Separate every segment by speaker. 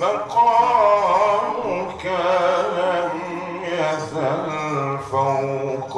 Speaker 1: مقامك لم يزل فوق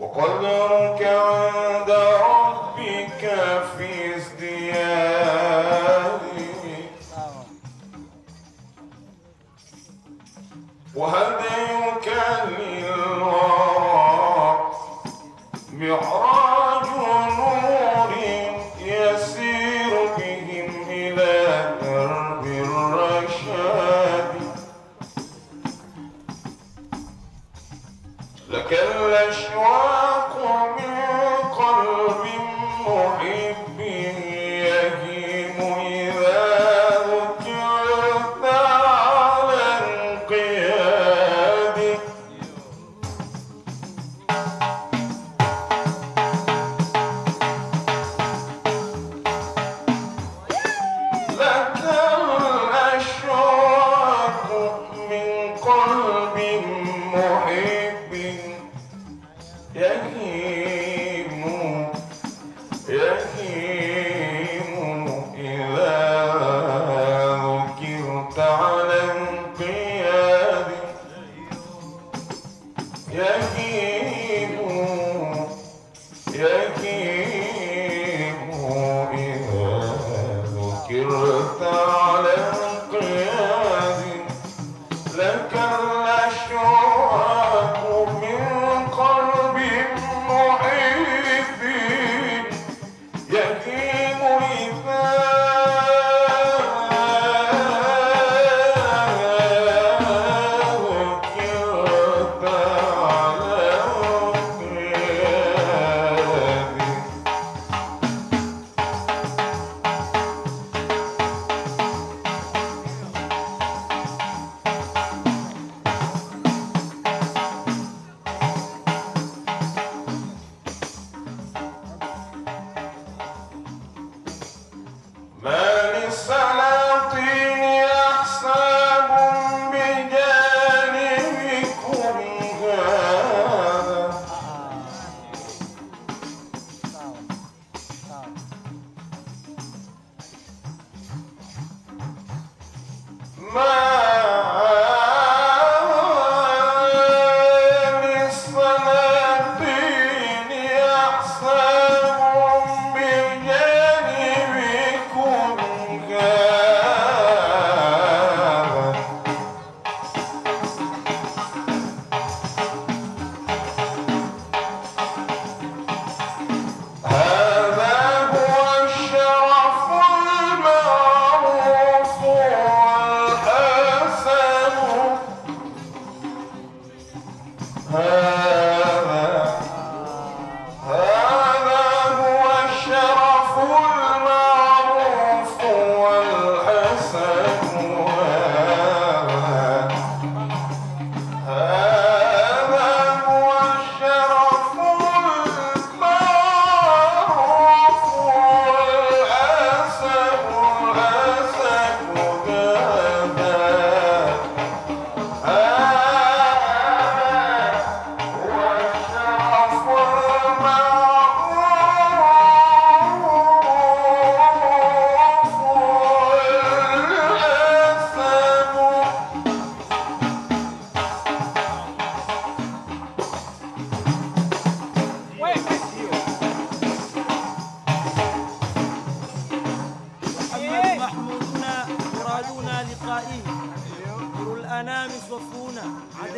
Speaker 1: وقدرك عند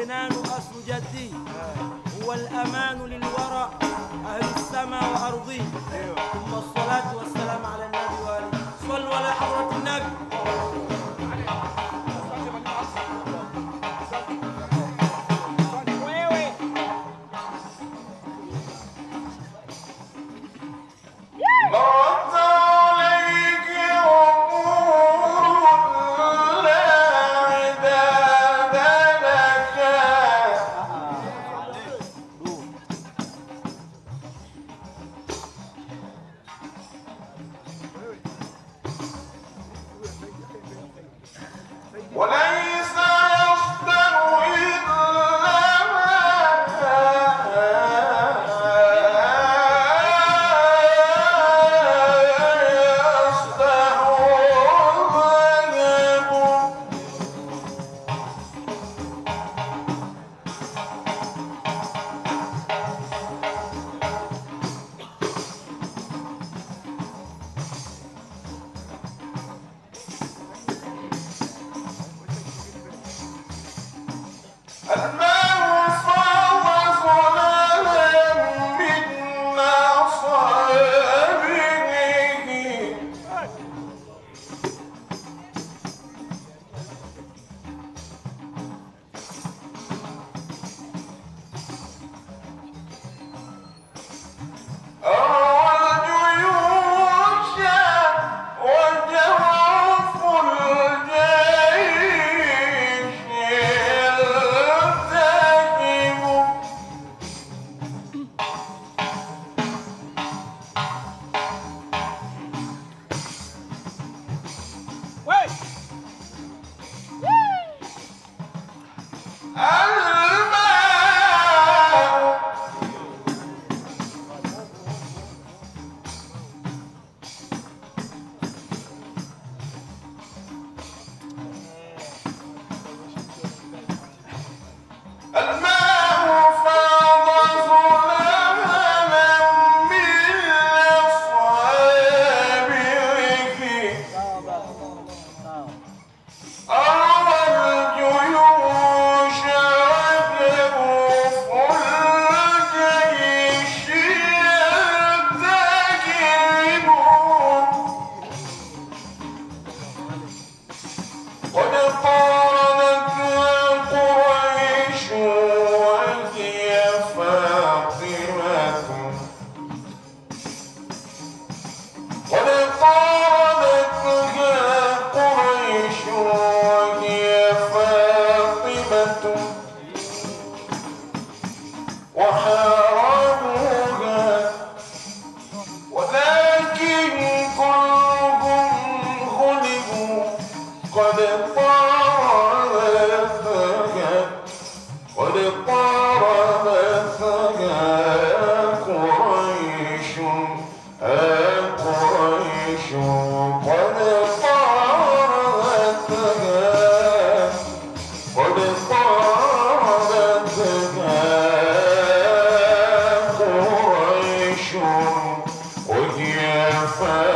Speaker 1: عدنان أصل جدي. هو الأمان
Speaker 2: myself.